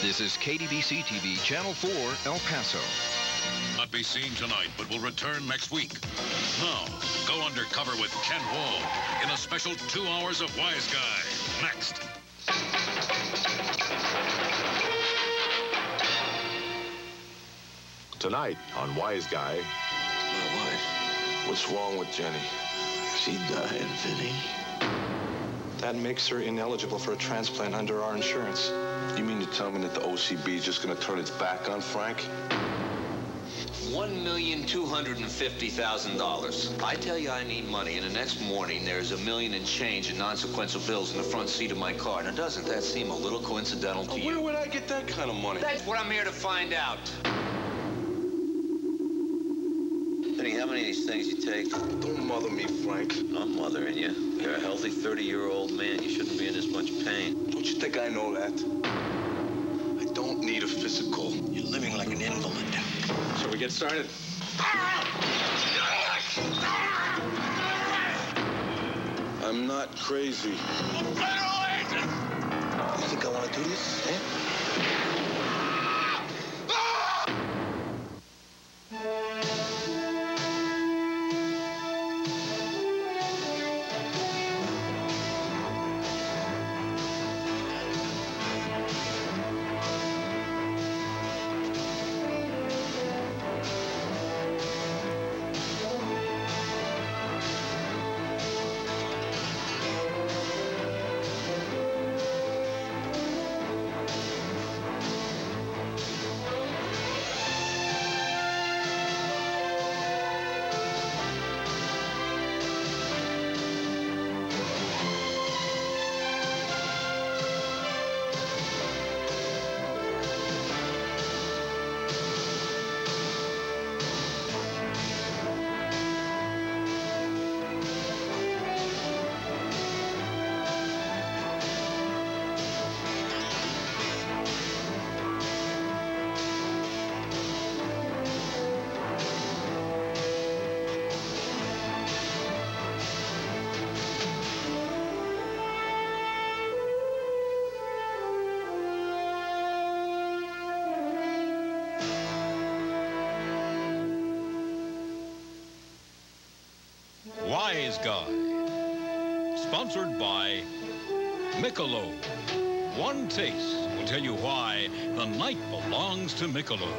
This is KDBC TV, Channel 4, El Paso. Not be seen tonight, but will return next week. Now, go undercover with Ken Wahl in a special two hours of Wise Guy. Next. Tonight on Wise Guy. My wife. What's wrong with Jenny? She died, Vinny. That makes her ineligible for a transplant under our insurance. You mean to tell me that the OCB is just going to turn its back on Frank? One million two hundred and fifty thousand dollars. I tell you I need money, and the next morning there's a million and change in non-sequential bills in the front seat of my car. Now doesn't that seem a little coincidental to Oh, you? where would I get that kind of money? That's what I'm here to find out. Vinny, how many of these things you take? Don't mother me, Frank. I'm mothering you. You're a healthy 30-year-old man. You shouldn't be in this much pain. Don't you think I know that? I don't need a physical. You're living like an invalid. Shall we get started? I'm not crazy. You think I want to do this? Eh? Wise Guy. Sponsored by Michelob. One taste will tell you why the night belongs to Michelob.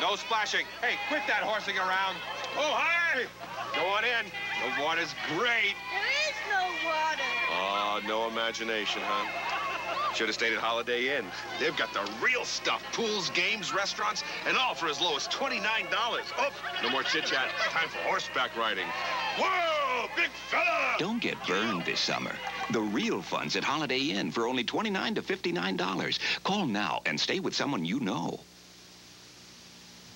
No splashing. Hey, quit that horsing around. Oh, hi! Go on in. The water's great. There is no water. Oh, no imagination, huh? Should have stayed at Holiday Inn. They've got the real stuff. Pools, games, restaurants, and all for as low as $29. Oh, no more chit-chat. Time for horseback riding. Whoa, big fella! Don't get burned this summer. The real fun's at Holiday Inn for only $29 to $59. Call now and stay with someone you know.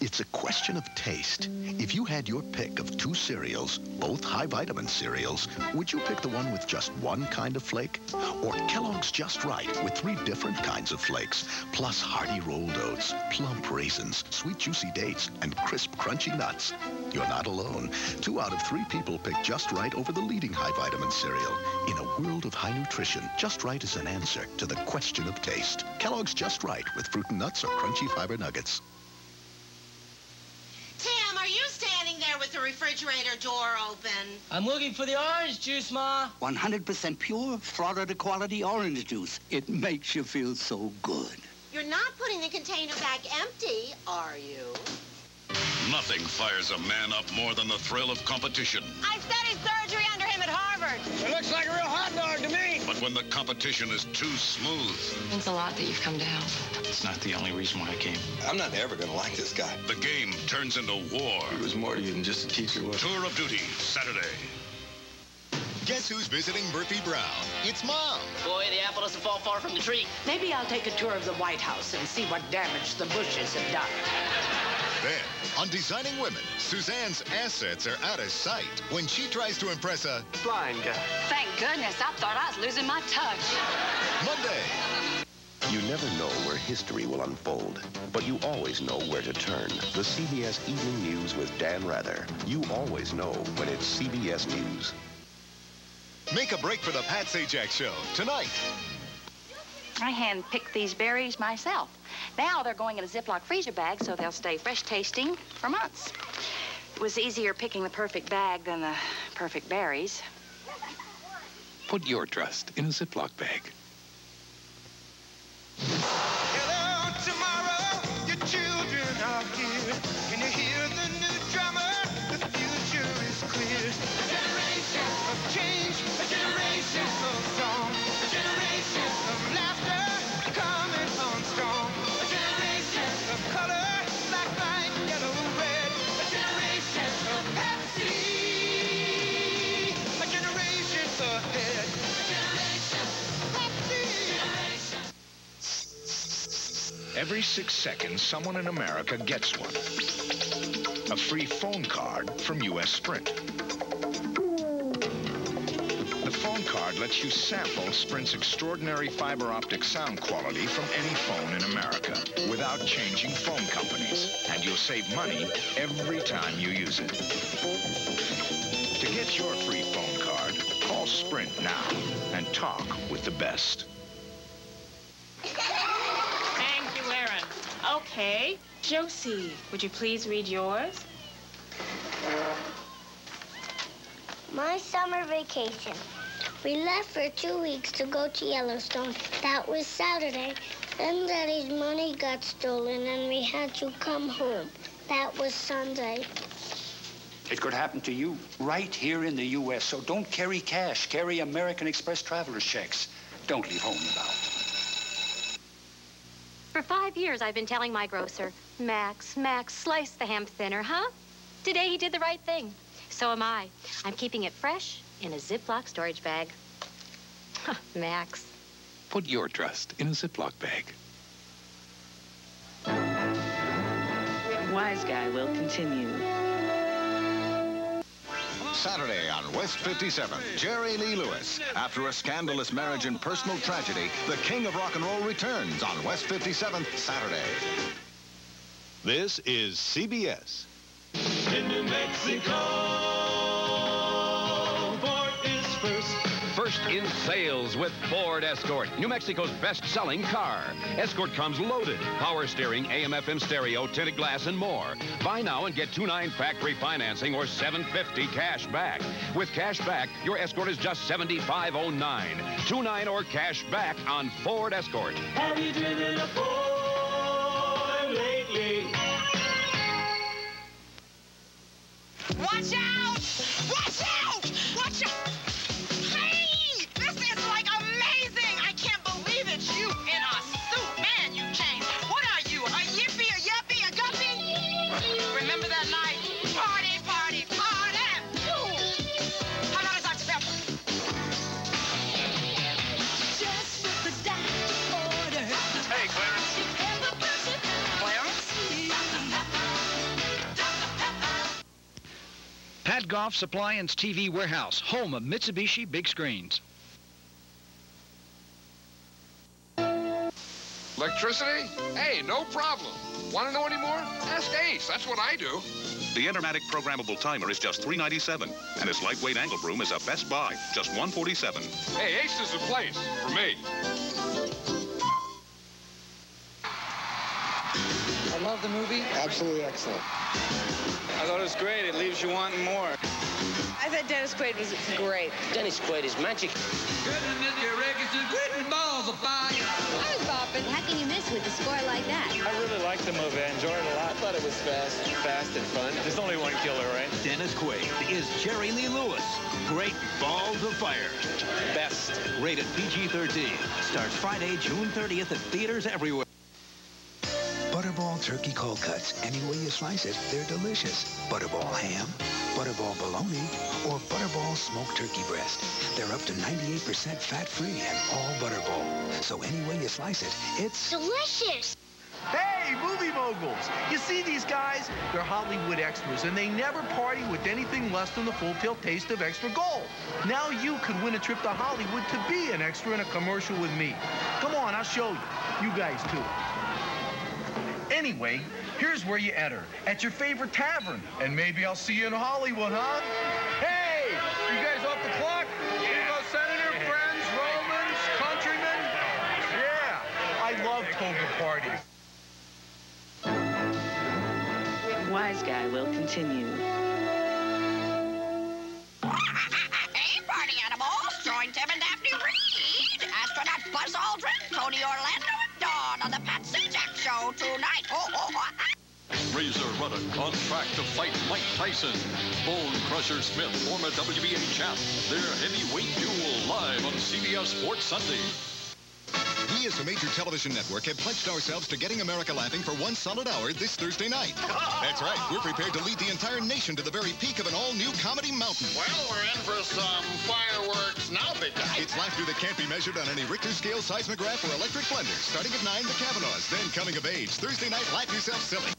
It's a question of taste. If you had your pick of two cereals, both high vitamin cereals, would you pick the one with just one kind of flake? Or Kellogg's Just Right with three different kinds of flakes, plus hearty rolled oats, plump raisins, sweet juicy dates, and crisp crunchy nuts? You're not alone. Two out of three people pick Just Right over the leading high vitamin cereal. In a world of high nutrition, Just Right is an answer to the question of taste. Kellogg's Just Right with fruit and nuts or crunchy fiber nuggets. Tim, are you standing there with the refrigerator door open? I'm looking for the orange juice, Ma. 100% pure Florida quality orange juice. It makes you feel so good. You're not putting the container back empty, are you? Nothing fires a man up more than the thrill of competition. I studied surgery under him at Harvard. It looks like a real hot dog to me. But when the competition is too smooth, Means a lot that you've come to help. It's not the only reason why I came. I'm not ever going to like this guy. the game turns into war. He was more to you than just a teacher. Tour of Duty, Saturday. Guess who's visiting Murphy Brown? It's Mom. Boy, the apple doesn't fall far from the tree. Maybe I'll take a tour of the White House and see what damage the Bushes have done. Then, on Designing Women, Suzanne's assets are out of sight when she tries to impress a Blind guy. Thank goodness. I thought I was losing my touch. Monday. You never know where history will unfold, but you always know where to turn. The CBS Evening News with Dan Rather. You always know when it's CBS News. Make a break for the Pat Sajak Show tonight. I hand-picked these berries myself. Now they're going in a Ziploc freezer bag so they'll stay fresh tasting for months. It was easier picking the perfect bag than the perfect berries. Put your trust in a Ziploc bag. Every six seconds, someone in America gets one. A free phone card from U.S. Sprint. The phone card lets you sample Sprint's extraordinary fiber optic sound quality from any phone in America without changing phone companies. And you'll save money every time you use it. To get your free phone card, call Sprint now and talk with the best. Okay. Josie, would you please read yours? My summer vacation. We left for two weeks to go to Yellowstone. That was Saturday. Then Daddy's money got stolen and we had to come home. That was Sunday. It could happen to you right here in the U.S., so don't carry cash. Carry American Express traveler's checks. Don't leave home without. For five years, I've been telling my grocer, Max, Max, slice the ham thinner, huh? Today, he did the right thing. So am I. I'm keeping it fresh in a Ziploc storage bag. Huh, Max. Put your trust in a Ziploc bag. Wise Guy will continue. Saturday on West 57, Jerry Lee Lewis. After a scandalous marriage and personal tragedy, the king of rock and roll returns on West 57th Saturday. This is CBS. In New Mexico, in sales with Ford Escort, New Mexico's best-selling car. Escort comes loaded. Power steering, AM/FM stereo, tinted glass, and more. Buy now and get 2.9 factory financing or 750 cash back. With cash back, your Escort is just 75.09. 2.9 or cash back on Ford Escort. Have you driven a Ford lately? Watch out! Watch out! Watch out! Pat Goff's Appliance TV Warehouse, home of Mitsubishi big screens. Electricity? Hey, no problem. Want to know any more? Ask Ace. That's what I do. The Intermatic programmable timer is just 397, and its lightweight angle broom is a best buy, just 147. Hey, Ace is the place for me. The movie. Absolutely excellent. I thought it was great. It leaves you wanting more. I thought Dennis Quaid was great. Dennis Quaid is magic. balls of fire. I was bopping. How can you miss with a score like that? I really liked the movie. I enjoyed it a lot. I thought it was fast, fast and fun. There's only one killer, right? Dennis Quaid is Jerry Lee Lewis. Great Balls of Fire. Best. Rated PG-13. Starts Friday, June 30th at theaters everywhere. Butterball turkey cold cuts. Any way you slice it, they're delicious. Butterball ham, Butterball bologna, or Butterball smoked turkey breast. They're up to 98% fat-free and all Butterball. So any way you slice it, it's Delicious. Hey, movie moguls! You see these guys? They're Hollywood extras, and they never party with anything less than the full tilt taste of extra gold. Now you could win a trip to Hollywood to be an extra in a commercial with me. Come on, I'll show you. You guys too. Anyway, here's where you enter. At your favorite tavern. And maybe I'll see you in Hollywood, huh? Hey! You guys off the clock? You go, Senator, friends, Romans, countrymen. Yeah, I love toga parties. Wise Guy will continue. Ruddock on track to fight Mike Tyson. Bone Crusher Smith, former WBA champ. Their heavyweight duel live on CBS Sports Sunday. We as a major television network have pledged ourselves to getting America laughing for one solid hour this Thursday night. That's right. We're prepared to lead the entire nation to the very peak of an all-new comedy mountain. Well, we're in for some fireworks now, big guy. It's laughter that can't be measured on any Richter scale seismograph or electric blender. Starting at 9, the Kavanaughs. Then coming of age. Thursday night, laugh yourself silly.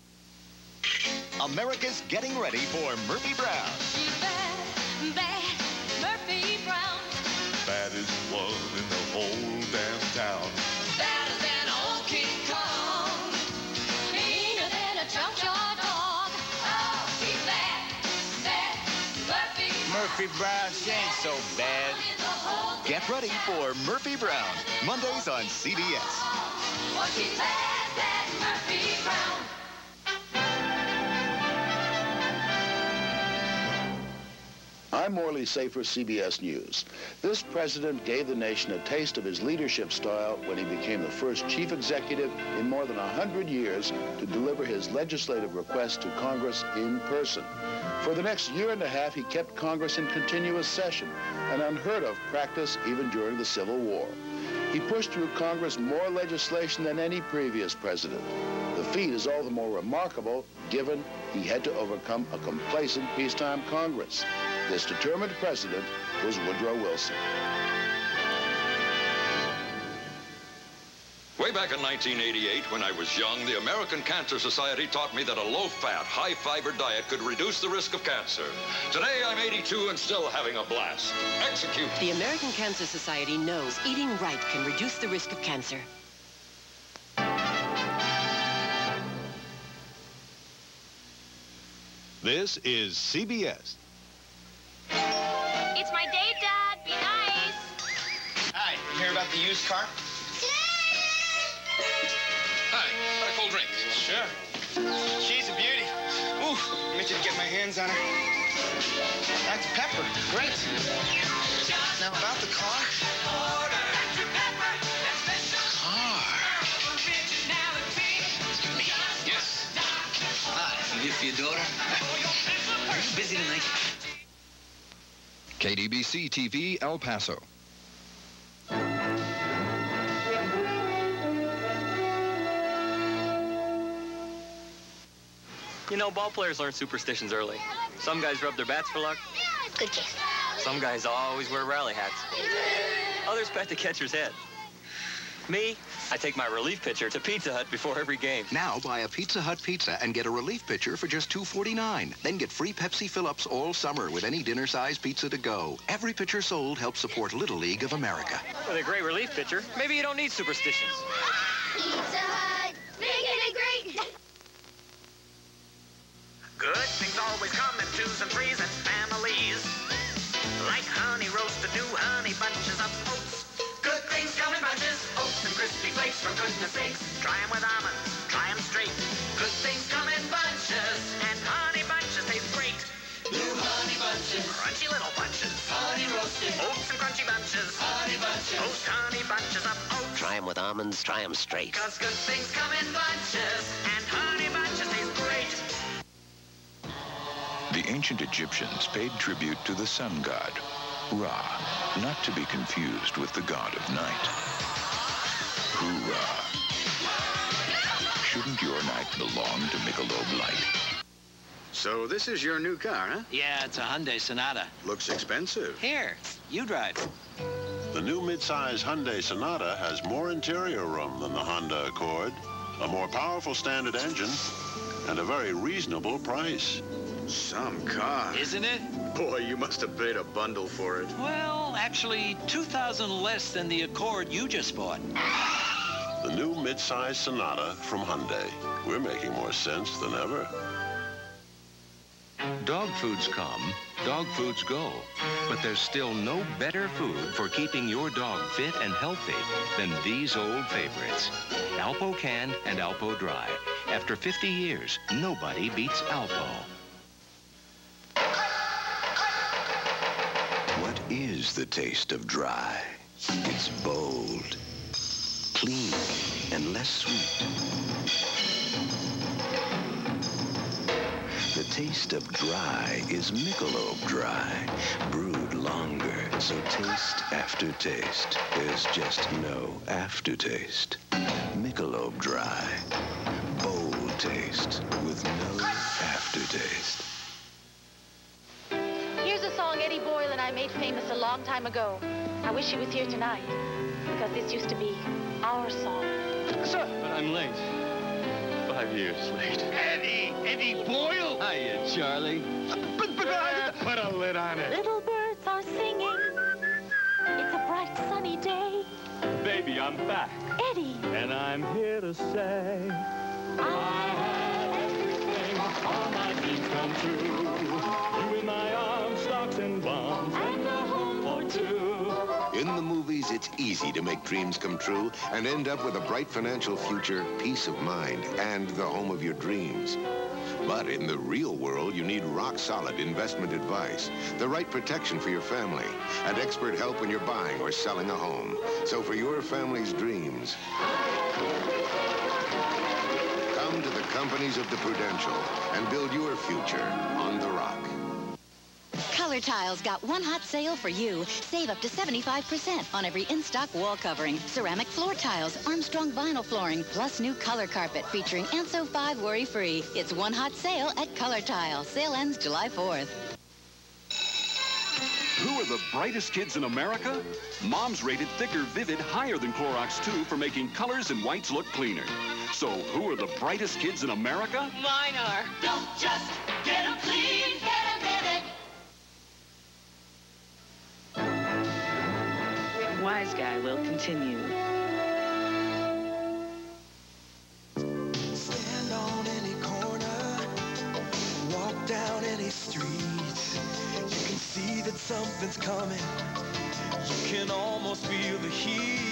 America's getting ready for Murphy Brown. She's Bad bad, Murphy Brown. Baddest one in the whole damn town. Badder than old King Kong. Meaner than a junkyard dog. Oh, he's bad, bad Murphy. Murphy Brown, she ain't so bad. Get ready for Murphy Brown. Mondays on CBS. Oh, she's bad, bad Murphy Brown. I'm Morley Safer, CBS News. This president gave the nation a taste of his leadership style when he became the first chief executive in more than 100 years to deliver his legislative request to Congress in person. For the next year and a half, he kept Congress in continuous session, an unheard of practice even during the Civil War. He pushed through Congress more legislation than any previous president. The feat is all the more remarkable given he had to overcome a complacent peacetime Congress. This determined president was Woodrow Wilson. Way back in 1988, when I was young, the American Cancer Society taught me that a low-fat, high-fiber diet could reduce the risk of cancer. Today, I'm 82 and still having a blast. Execute. The American Cancer Society knows eating right can reduce the risk of cancer. This is CBS. The used car? Hi, got a cold drink? Sure. She's a beauty. Ooh, I'm itching to get my hands on her. That's Pepper. Great. Now about the car. Car. Yes. Hi, you for your daughter? Are you busy tonight? KDBC TV, El Paso. You know, ball players learn superstitions early. Some guys rub their bats for luck. Good kiss. Some guys always wear rally hats. Others pat the catcher's head. Me, I take my relief pitcher to Pizza Hut before every game. Now buy a Pizza Hut pizza and get a relief pitcher for just $2.49. Then get free Pepsi fill-ups all summer with any dinner-size pizza to go. Every pitcher sold helps support Little League of America. With a great relief pitcher, maybe you don't need superstitions. Pizza Hut, making it great. Good things always come in twos and threes and families. Like honey roasted new honey bunches of oats. Good things come in bunches. Oats and crispy flakes, for goodness sakes. Try 'em with almonds, try 'em straight. Good things come in bunches, and honey bunches taste great. New honey bunches. Crunchy little bunches. Honey roasted. Oats and crunchy bunches. Honey bunches. Toast honey bunches of oats. Try 'em with almonds, try 'em straight. Cause good things come in bunches, and honey The ancient Egyptians paid tribute to the sun god, Ra, not to be confused with the god of night. Hoorah. Shouldn't your night belong to Michelob Light? So this is your new car, huh? Yeah, it's a Hyundai Sonata. Looks expensive. Here, you drive. The new midsize Hyundai Sonata has more interior room than the Honda Accord a more powerful standard engine, and a very reasonable price. Some car. Isn't it? Boy, you must have paid a bundle for it. Well, actually, 2000 less than the Accord you just bought. The new midsize Sonata from Hyundai. We're making more sense than ever. Dog foods come, dog foods go. But there's still no better food for keeping your dog fit and healthy than these old favorites. Alpo canned and Alpo dry. After 50 years, nobody beats Alpo. Is the taste of dry? It's bold, clean, and less sweet. The taste of dry is Michelob Dry, brewed longer, so taste after taste. There's just no aftertaste. Michelob Dry, bold taste with no aftertaste. I made famous a long time ago. I wish he was here tonight, because this used to be our song. Sir, but I'm late. Five years late. Eddie, Eddie Boyle. Hiya, Charlie. But, but, I put a lid on it. Little birds are singing. It's a bright sunny day. Baby, I'm back. Eddie, And I'm here to say I had everything, all my dreams come true. It's easy to make dreams come true and end up with a bright financial future, peace of mind, and the home of your dreams. But in the real world, you need rock-solid investment advice, the right protection for your family, and expert help when you're buying or selling a home. So for your family's dreams, come to the companies of the Prudential and build your future on the rock. Color Tiles got one hot sale for you. Save up to 75% on every in-stock wall covering, ceramic floor tiles, Armstrong vinyl flooring, plus new color carpet featuring Anso 5 worry-free. It's one hot sale at Color Tile. Sale ends July 4th. Who are the brightest kids in America? Moms rated Thicker Vivid higher than Clorox 2 for making colors and whites look cleaner. So who are the brightest kids in America? Mine are. Don't just get Wise Guy will continue. Stand on any corner, walk down any street. You can see that something's coming. You can almost feel the heat.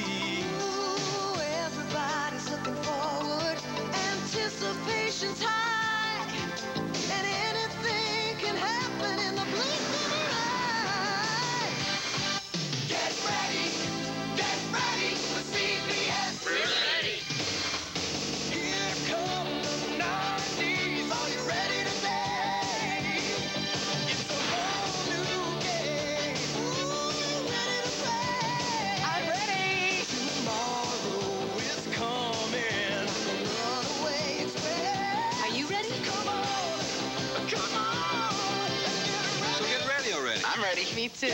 Ready. Me too.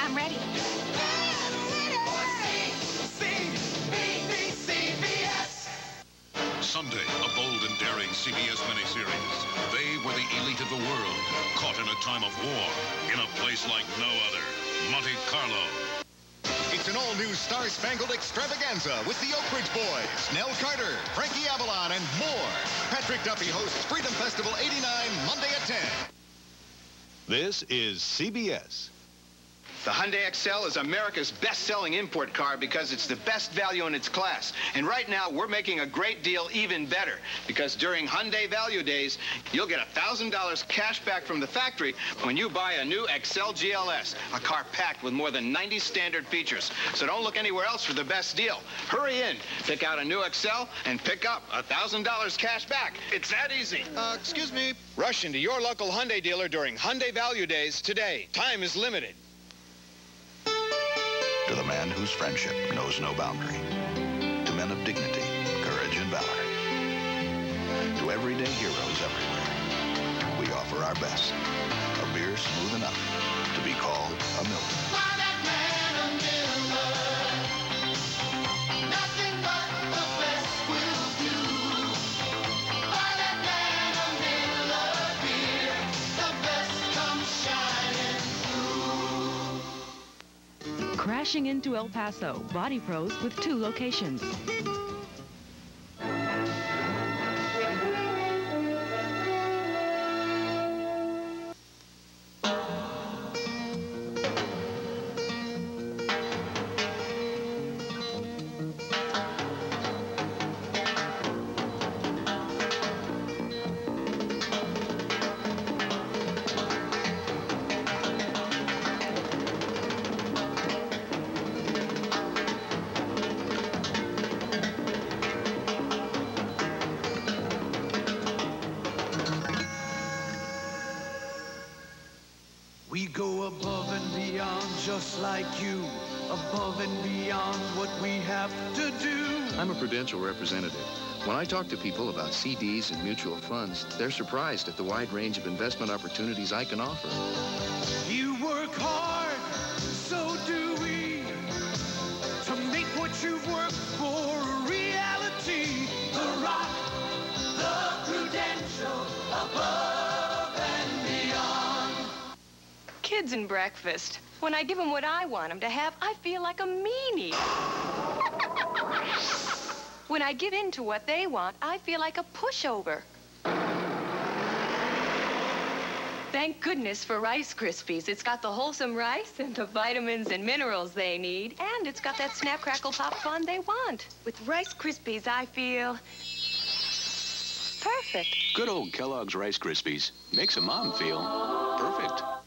I'm ready. Sunday, a bold and daring CBS miniseries. They were the elite of the world, caught in a time of war, in a place like no other. Monte Carlo. It's an all-new Star-Spangled Extravaganza with the Oak Ridge Boys, Nell Carter, Frankie Avalon, and more. Patrick Duffy hosts Freedom Festival 89, Monday at 10. This is CBS. The Hyundai Excel is America's best-selling import car because it's the best value in its class. And right now, we're making a great deal even better because during Hyundai Value Days, you'll get $1,000 cash back from the factory when you buy a new Excel GLS, a car packed with more than 90 standard features. So don't look anywhere else for the best deal. Hurry in, pick out a new Excel, and pick up $1,000 cash back. It's that easy. Uh, excuse me. Rush into your local Hyundai dealer during Hyundai Value Days today. Time is limited. To the man whose friendship knows no boundary. To men of dignity, courage, and valor. To everyday heroes everywhere. We offer our best. Crashing into El Paso, Body Pros with two locations. I'm a Prudential representative. When I talk to people about CDs and mutual funds, they're surprised at the wide range of investment opportunities I can offer. You work hard, so do we. To make what you've worked for a reality. The Rock, the Prudential, above and beyond. Kids and breakfast. When I give them what I want them to have, I feel like a meanie. When I give in to what they want, I feel like a pushover. Thank goodness for Rice Krispies. It's got the wholesome rice and the vitamins and minerals they need, and it's got that snap, crackle, pop fun they want. With Rice Krispies, I feel perfect. Good old Kellogg's Rice Krispies makes a mom feel perfect.